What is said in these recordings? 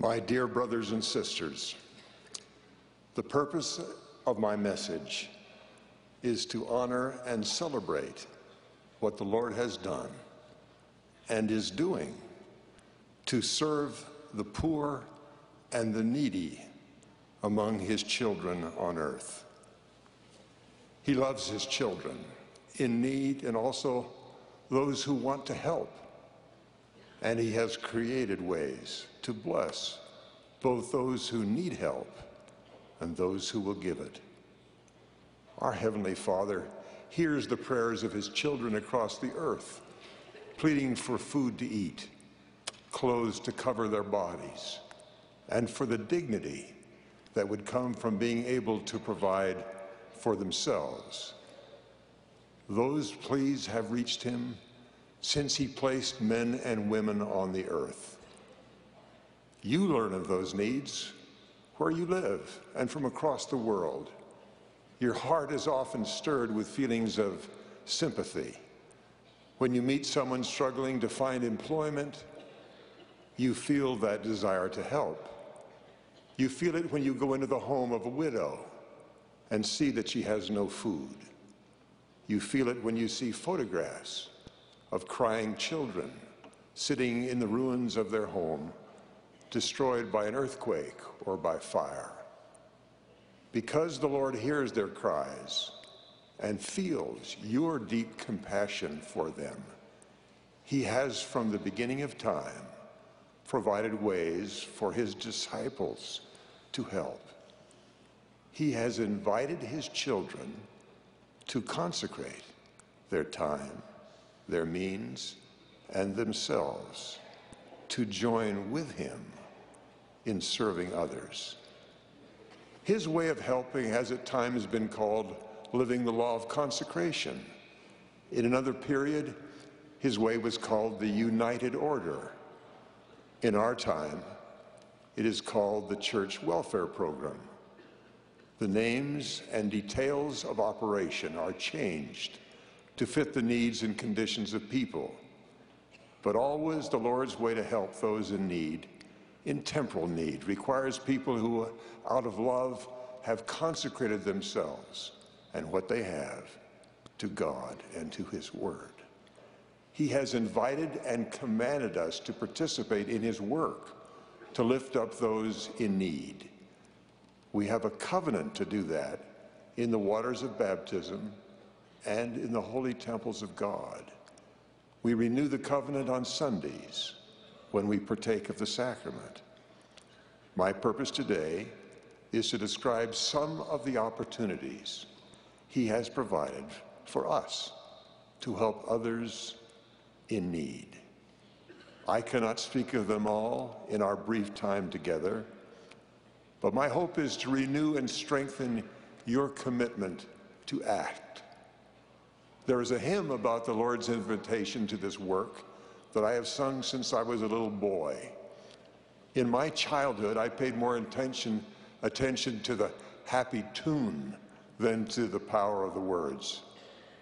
My dear brothers and sisters, the purpose of my message is to honor and celebrate what the Lord has done and is doing to serve the poor and the needy among his children on earth. He loves his children in need and also those who want to help. And he has created ways to bless both those who need help and those who will give it. Our Heavenly Father hears the prayers of his children across the earth, pleading for food to eat, clothes to cover their bodies, and for the dignity that would come from being able to provide for themselves. Those pleas have reached him since he placed men and women on the earth. You learn of those needs where you live and from across the world. Your heart is often stirred with feelings of sympathy. When you meet someone struggling to find employment, you feel that desire to help. You feel it when you go into the home of a widow and see that she has no food. You feel it when you see photographs of crying children sitting in the ruins of their home, destroyed by an earthquake or by fire. Because the Lord hears their cries and feels your deep compassion for them, He has from the beginning of time provided ways for His disciples to help. He has invited His children to consecrate their time, their means, and themselves to join with Him in serving others. His way of helping has at times been called living the law of consecration. In another period, his way was called the United Order. In our time, it is called the Church Welfare Program. The names and details of operation are changed to fit the needs and conditions of people, but always the Lord's way to help those in need in temporal need, requires people who, out of love, have consecrated themselves and what they have to God and to His Word. He has invited and commanded us to participate in His work to lift up those in need. We have a covenant to do that in the waters of baptism and in the holy temples of God. We renew the covenant on Sundays when we partake of the sacrament. My purpose today is to describe some of the opportunities he has provided for us to help others in need. I cannot speak of them all in our brief time together, but my hope is to renew and strengthen your commitment to act. There is a hymn about the Lord's invitation to this work that I have sung since I was a little boy. In my childhood, I paid more attention, attention to the happy tune than to the power of the words.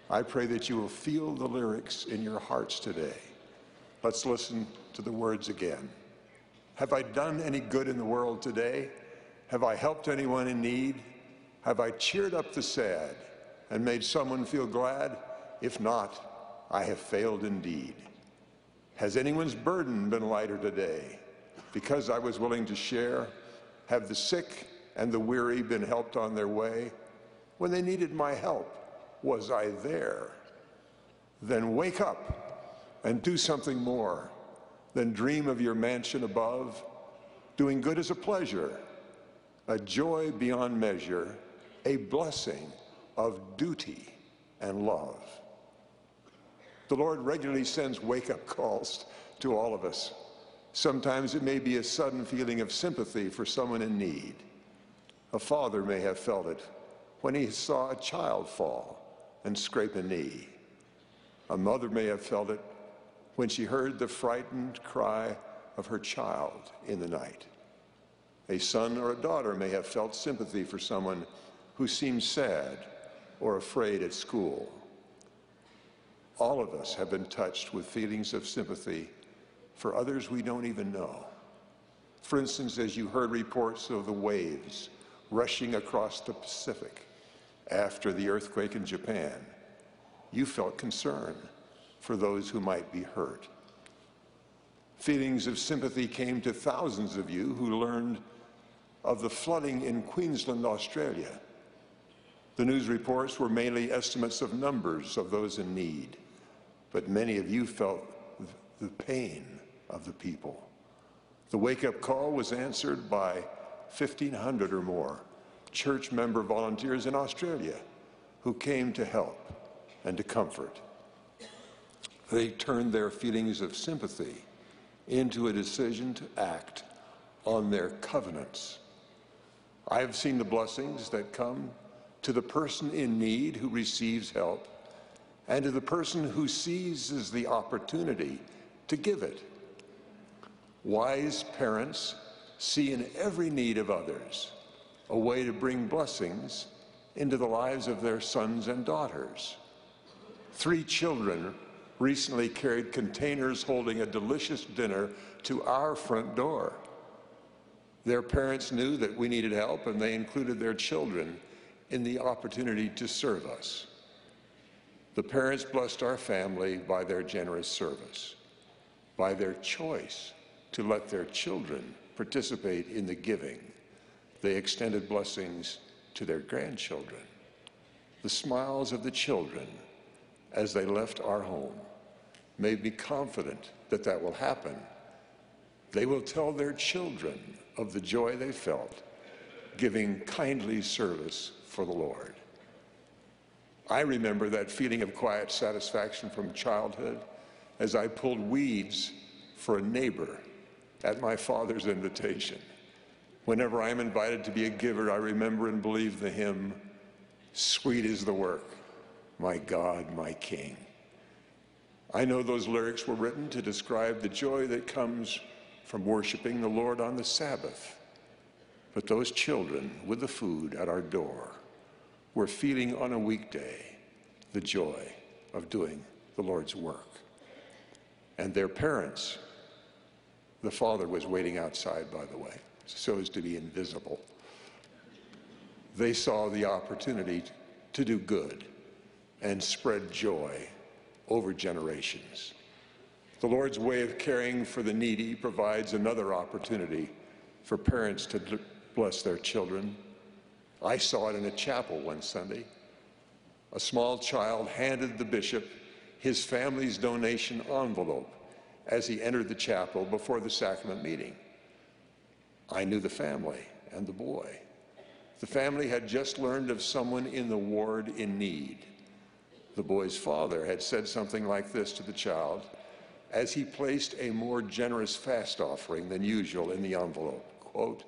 I pray that you will feel the lyrics in your hearts today. Let's listen to the words again. Have I done any good in the world today? Have I helped anyone in need? Have I cheered up the sad and made someone feel glad? If not, I have failed indeed. Has anyone's burden been lighter today? Because I was willing to share, have the sick and the weary been helped on their way? When they needed my help, was I there? Then wake up and do something more than dream of your mansion above. Doing good is a pleasure, a joy beyond measure, a blessing of duty and love. The Lord regularly sends wake up calls to all of us. Sometimes it may be a sudden feeling of sympathy for someone in need. A father may have felt it when he saw a child fall and scrape a knee. A mother may have felt it when she heard the frightened cry of her child in the night. A son or a daughter may have felt sympathy for someone who seems sad or afraid at school. All of us have been touched with feelings of sympathy for others we don't even know. For instance, as you heard reports of the waves rushing across the Pacific after the earthquake in Japan, you felt concern for those who might be hurt. Feelings of sympathy came to thousands of you who learned of the flooding in Queensland, Australia. The news reports were mainly estimates of numbers of those in need, but many of you felt the pain of the people. The wake-up call was answered by 1,500 or more church member volunteers in Australia who came to help and to comfort. They turned their feelings of sympathy into a decision to act on their covenants. I have seen the blessings that come to the person in need who receives help and to the person who seizes the opportunity to give it. Wise parents see in every need of others a way to bring blessings into the lives of their sons and daughters. Three children recently carried containers holding a delicious dinner to our front door. Their parents knew that we needed help and they included their children in the opportunity to serve us. The parents blessed our family by their generous service, by their choice to let their children participate in the giving. They extended blessings to their grandchildren. The smiles of the children as they left our home made me confident that that will happen. They will tell their children of the joy they felt giving kindly service for the Lord. I remember that feeling of quiet satisfaction from childhood as I pulled weeds for a neighbor at my father's invitation. Whenever I'm invited to be a giver, I remember and believe the hymn, Sweet is the work, my God, my King. I know those lyrics were written to describe the joy that comes from worshiping the Lord on the Sabbath. But those children with the food at our door were feeling on a weekday the joy of doing the Lord's work. And their parents, the father was waiting outside, by the way, so as to be invisible. They saw the opportunity to do good and spread joy over generations. The Lord's way of caring for the needy provides another opportunity for parents to bless their children. I saw it in a chapel one Sunday. A small child handed the bishop his family's donation envelope as he entered the chapel before the sacrament meeting. I knew the family and the boy. The family had just learned of someone in the ward in need. The boy's father had said something like this to the child as he placed a more generous fast offering than usual in the envelope. Quote,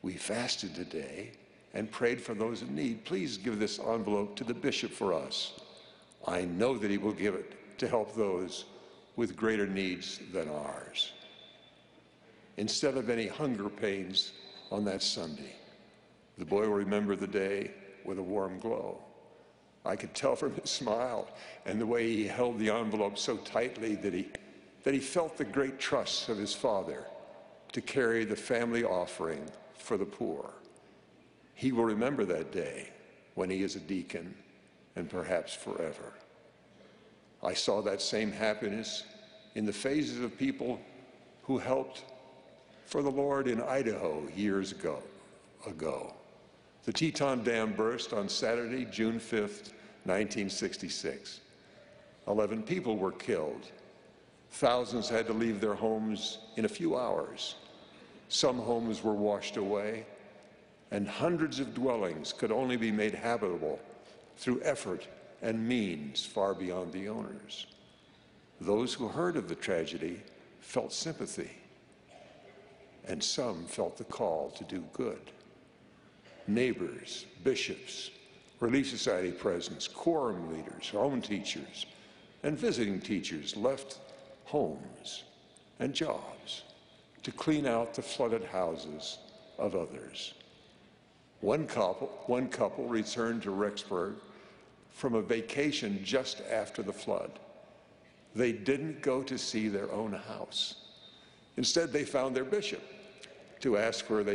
we fasted today and prayed for those in need. Please give this envelope to the bishop for us. I know that he will give it to help those with greater needs than ours. Instead of any hunger pains on that Sunday, the boy will remember the day with a warm glow. I could tell from his smile and the way he held the envelope so tightly that he, that he felt the great trust of his father to carry the family offering for the poor. He will remember that day when he is a deacon and perhaps forever. I saw that same happiness in the faces of people who helped for the Lord in Idaho years ago. ago. The Teton Dam burst on Saturday, June 5th, 1966. 11 people were killed. Thousands had to leave their homes in a few hours. Some homes were washed away, and hundreds of dwellings could only be made habitable through effort and means far beyond the owners. Those who heard of the tragedy felt sympathy, and some felt the call to do good neighbors, bishops, Relief Society presidents, quorum leaders, home teachers, and visiting teachers left homes and jobs to clean out the flooded houses of others. One couple, one couple returned to Rexburg from a vacation just after the flood. They didn't go to see their own house. Instead, they found their bishop to ask where they